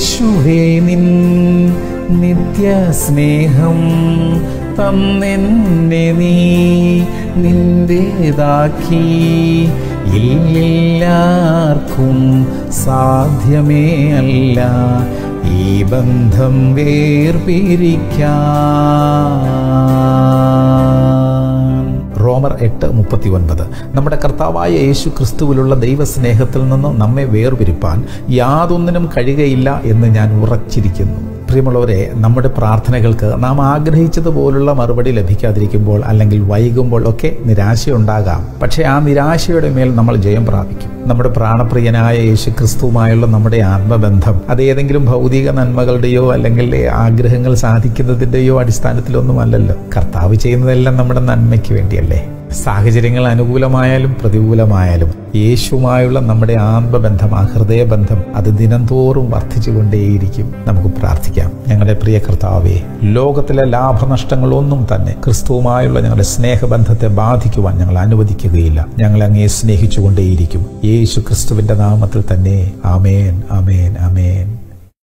യേശുവേ നിൻ നിത്യസ്നേഹം തന്നെന്നെ നീ നിന്റേതാക്കി. ഇല്ലാർക്കും സാധ്യമേ അല്ല. ഈ ബന്ധം വേർപിരിക്കാം. എട്ട് മുപ്പത്തി ഒൻപത് നമ്മുടെ കർത്താവായ യേശു ക്രിസ്തുവിലുള്ള ദൈവസ്നേഹത്തിൽ നിന്ന് നമ്മെ വേർപിരിപ്പാൻ യാതൊന്നിനും കഴിയുകയില്ല എന്ന് ഞാൻ ഉറച്ചിരിക്കുന്നു. പ്രിയമുള്ളവരെ നമ്മുടെ പ്രാർത്ഥനകൾക്ക് നാം ആഗ്രഹിച്ചതുപോലുള്ള മറുപടി ലഭിക്കാതിരിക്കുമ്പോൾ അല്ലെങ്കിൽ വൈകുമ്പോൾ ഒക്കെ നിരാശയുണ്ടാകാം. പക്ഷേ ആ നിരാശയുടെ മേൽ നമ്മൾ ജയം പ്രാപിക്കും. നമ്മുടെ പ്രാണപ്രിയനായ യേശു ക്രിസ്തുവുമായുള്ള നമ്മുടെ ആത്മബന്ധം അത് ഏതെങ്കിലും ഭൗതിക നന്മകളുടെയോ അല്ലെങ്കിൽ ആഗ്രഹങ്ങൾ സാധിക്കുന്നതിന്റെയോ അടിസ്ഥാനത്തിലൊന്നുമല്ലല്ലോ. കർത്താവ് ചെയ്യുന്നതെല്ലാം നമ്മുടെ നന്മയ്ക്ക് വേണ്ടിയല്ലേ. സാഹചര്യങ്ങൾ അനുകൂലമായാലും പ്രതികൂലമായാലും യേശുമായുള്ള നമ്മുടെ ആത്മബന്ധം ആ ഹൃദയബന്ധം അത് ദിനംതോറും വർദ്ധിച്ചുകൊണ്ടേയിരിക്കും. നമുക്ക് പ്രാർത്ഥിക്കാം ഞങ്ങളുടെ പ്രിയ കർത്താവെ ലോകത്തിലെ ലാഭനഷ്ടങ്ങളൊന്നും തന്നെ ക്രിസ്തുവുമായുള്ള ഞങ്ങളുടെ സ്നേഹബന്ധത്തെ ബാധിക്കുവാൻ ഞങ്ങൾ അനുവദിക്കുകയില്ല. ഞങ്ങൾ അങ്ങേ സ്നേഹിച്ചുകൊണ്ടേയിരിക്കും. യേശു ക്രിസ്തുവിന്റെ നാമത്തിൽ തന്നെ. ആമേൻ ആമേൻ ആമേൻ.